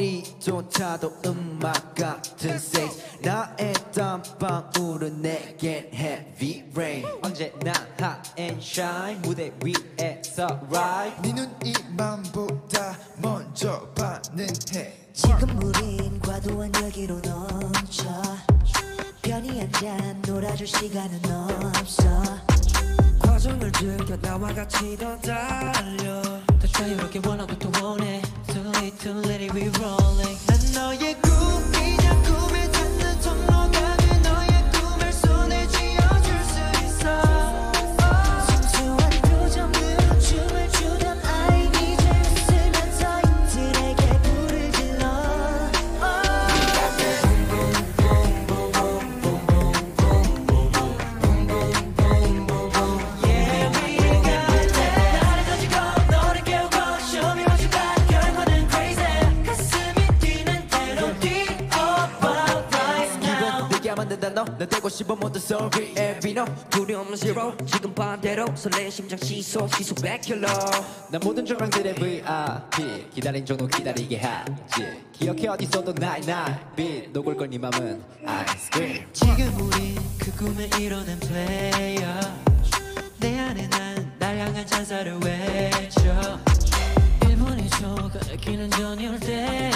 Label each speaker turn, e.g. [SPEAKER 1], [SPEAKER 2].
[SPEAKER 1] 숨소리조차도 음악 같은 섹스 나의 땀방울은 내겐 heavy rain.
[SPEAKER 2] 언제나 hot and shine. 무대 위에서 ride
[SPEAKER 3] 네 눈이 맘보다 먼저 반응해
[SPEAKER 4] 지금 우린 과도한 열기로 넘쳐. 편히 앉아 놀아줄 시간은 없어.
[SPEAKER 5] 과정을 즐겨 나와 같이 더 달려.
[SPEAKER 2] 더 자유롭게 원하고 또 원해. Too late too late we rolling. 난 너의 꿈
[SPEAKER 1] 된다 너내 되고 싶어 모두 sorry every no.
[SPEAKER 5] 두려움 zero. 지금 반대로 설레 심장 시소 시소 백킬러
[SPEAKER 1] 난 모든 정황들의 VIP 기다린 정도 기다리게 하지. 기억해 어디서도 나의 나빛 녹을 걸네 맘은 아이스크림
[SPEAKER 2] 지금 우리 그 꿈에 이뤄낸 플레이어 내 안에 난 날 향한 찬사를 외쳐. 1분이 초가 기는 전율 때